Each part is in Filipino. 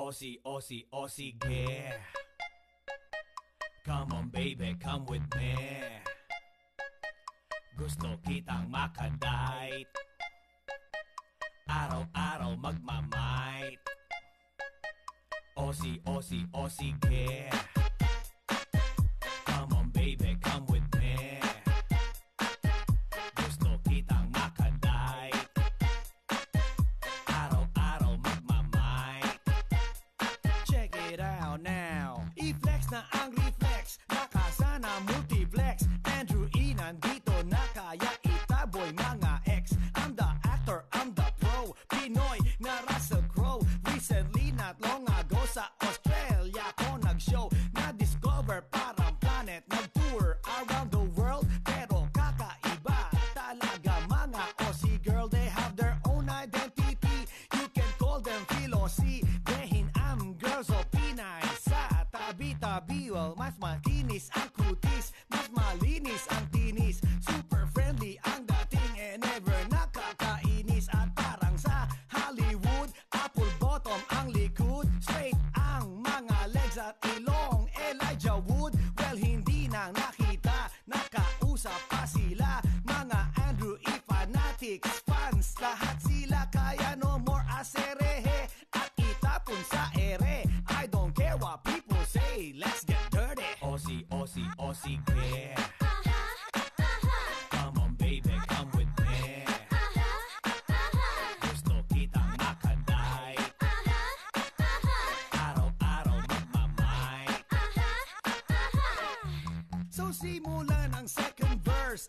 O si, o si, o sige Come on baby, come with me. Gusto kitang makadite Araw-araw magmamite. O si, o si, o sige na Angry Flex, Nakasa na multiplex Andrew E. nandito. pabiwal oh. Mas makinis ang kutis. Mas malinis ang tinis. Super friendly ang dating And never nakakainis. At parang sa Hollywood Apple bottom ang likod. Straight ang mga legs at ilong Elijah Wood. Well hindi nang nakita. Nakausap pa sila. Mga Andrew E. Fanatics Fans lahat sila kaya bossy, Aussie girl. Come on, baby, come with me. Gusto magmamay. So simulan ang second verse.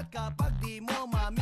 At kapag di mo mami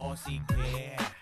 o si o